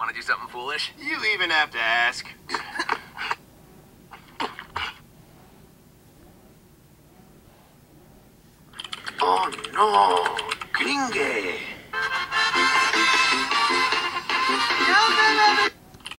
Want to do something foolish? You even have to ask. oh no, Gringe.